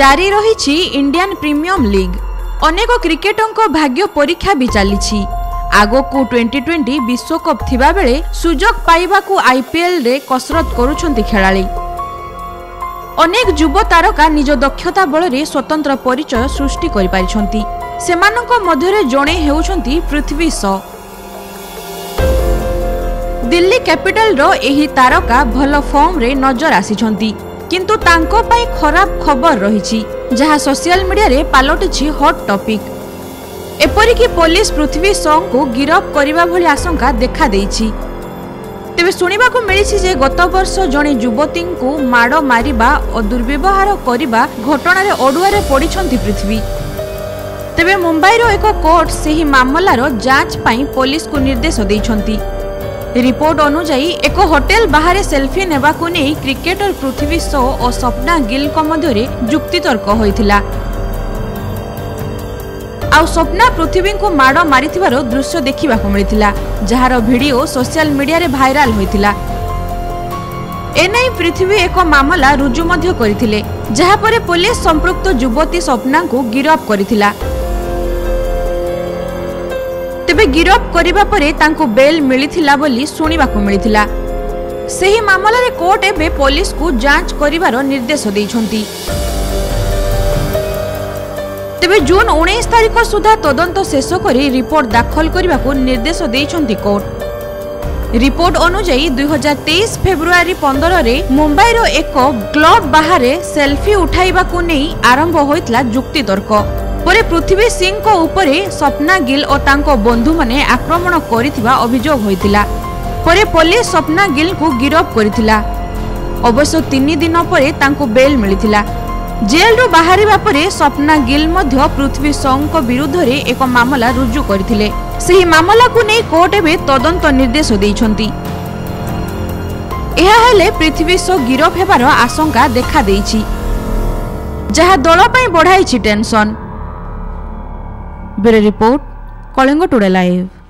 জারি রয়েছে Indian premium league অনেক ক্রিকেটরঙ্ক ভাগ্য পরীক্ষা বি চালিছি আগকু টোয়েন্টি টোয়েন্টি বিশ্বকপ থাকবে সুযোগ পাইবাকু আইপিএলরে কসরত করছেন খেলাড়ি অনেক যুব তারকা নিজ দক্ষতা বলরে স্বতন্ত্র পরিচয় সৃষ্টি করে পারিছন্তি সেমানক মধ্যে জনে হেউছন্তি পৃথ্বী শ দিল্লি ক্যাপিটালর এই তারকা ভাল ফর্মরে নজর আসিছন্তি କିନ୍ତୁ ତାଙ୍କ ପାଇଁ ଖରାପ ଖବର ରହିଛି ଯାହା ସୋସିଆଲ ମିଡିଆରେ ପାଲଟିଛି ହଟ୍ ଟପିକ୍ ଏପରିକି ପୋଲିସ ପୃଥିବୀ ସୋଙ୍କୁ ଗିରଫ କରିବା ଭଳି ଆଶଙ୍କା ଦେଖାଦେଇଛି ତେବେ ଶୁଣିବାକୁ ମିଳିଛି ଯେ ଗତବର୍ଷ ଜଣେ ଯୁବତୀଙ୍କୁ ମାଡ଼ ମାରିବା ଓ ଦୁର୍ବ୍ୟବହାର କରିବା ଘଟଣାରେ ଅଡ଼ୁଆରେ ପଡ଼ିଛନ୍ତି ପୃଥିବୀ ତେବେ ମୁମ୍ବାଇର ଏକ କୋର୍ଟ ସେହି ମାମଲାର ଯାଞ୍ଚ ପାଇଁ ପୋଲିସକୁ ନିର୍ଦ୍ଦେଶ ଦେଇଛନ୍ତି রিপোর্ট অনুযায়ী এক হোটেল বাহারে সেলফি নেওয়া নেই ক্রিকেটর পৃথিবী শো ও স্বপ্না গিলক মধ্যে যুক্তিতর্ক হয়েছিল ଆଉ ସ୍ୱପ୍ନା ପୃଥିବୀଙ୍କୁ ମାଡ଼ ମାରିଥିବାର ଦୃଶ୍ୟ ଦେଖିବାକୁ ମିଳିଥିଲା ଯାହାର ଭିଡିଓ ସୋସିଆଲ ମିଡିଆରେ ଭାଇରାଲ ହୋଇଥିଲା ଏନେଇ ପୃଥିବୀ ଏକ ମାମଲା ରୁଜୁ ମଧ୍ୟ କରିଥିଲେ ଯାହାପରେ ପୋଲିସ ସମ୍ପୃକ୍ତ ଯୁବତୀ ସ୍ୱପ୍ନାଙ୍କୁ ଗିରଫ କରିଥିଲା ତେବେ ଗିରଫ କରିବା ପରେ ତାଙ୍କୁ ବେଲ୍ ମିଳିଥିଲା ବୋଲି ଶୁଣିବାକୁ ମିଳିଥିଲା ସେହି ମାମଲାରେ କୋର୍ଟ ଏବେ ପୋଲିସକୁ ଯାଞ୍ଚ କରିବାର ନିର୍ଦ୍ଦେଶ ଦେଇଛନ୍ତି ତେବେ ଜୁନ୍ ଉଣେଇଶ ତାରିଖ ସୁଦ୍ଧା ତଦନ୍ତ ଶେଷ କରି ରିପୋର୍ଟ ଦାଖଲ କରିବାକୁ ନିର୍ଦ୍ଦେଶ ଦେଇଛନ୍ତି କୋର୍ଟ ରିପୋର୍ଟ ଅନୁଯାୟୀ ଦୁଇହଜାର ତେଇଶ ଫେବୃଆରୀ ପନ୍ଦରରେ ମୁମ୍ବାଇର ଏକ କ୍ଲବ୍ ବାହାରେ ସେଲ୍ଫି ଉଠାଇବାକୁ ନେଇ ଆରମ୍ଭ ହୋଇଥିଲା ଯୁକ୍ତିତର୍କ পরে পৃথিবী সিং উপরে স্বপ্না গিল ও তাঙ্ক বন্ধুমানে আক্রমণ করিথিবা অভিযোগ হয়েছিল পরে পুলিশ স্বপ্না গিলকু গিরফ করেছিল অবশ্য তিন দিন পরে তাঙ্কু বেল মিলিছিল জেলরু বাহারা পরে স্বপ্না গিল মধ্য পৃথিবী সৌঙ্ক বিরুদ্ধে এক মামলা রুজু করে সেই মামলাকু নেই কোর্ট এবে তদন্ত নির্দেশ দিয়েছেন ଏହା ହେଲେ ପୃଥିବୀ ଶୋ ଗିରଫ ହେବାର ଆଶଙ୍କା ଦେଖାଦେଇଛି ଯାହା ଦଳ ପାଇଁ ବଢ଼ାଇଛି ଟେନସନ୍ ब्यूरो रिपोर्ट कॉलिंगो टुडे लाइव